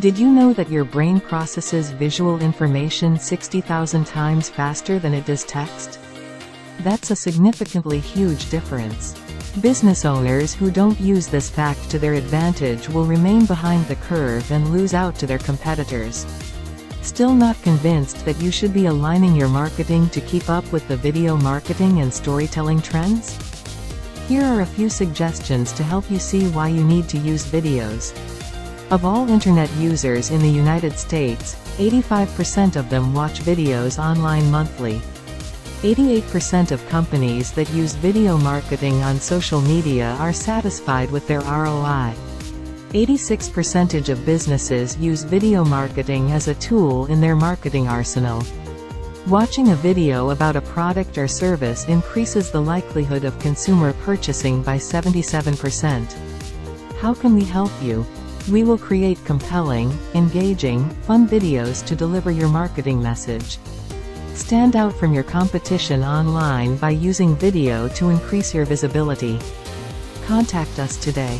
Did you know that your brain processes visual information 60,000 times faster than it does text? That's a significantly huge difference. Business owners who don't use this fact to their advantage will remain behind the curve and lose out to their competitors. Still not convinced that you should be aligning your marketing to keep up with the video marketing and storytelling trends? Here are a few suggestions to help you see why you need to use videos. Of all internet users in the United States, 85% of them watch videos online monthly. 88% of companies that use video marketing on social media are satisfied with their ROI. 86% of businesses use video marketing as a tool in their marketing arsenal. Watching a video about a product or service increases the likelihood of consumer purchasing by 77%. How can we help you? We will create compelling, engaging, fun videos to deliver your marketing message. Stand out from your competition online by using video to increase your visibility. Contact us today.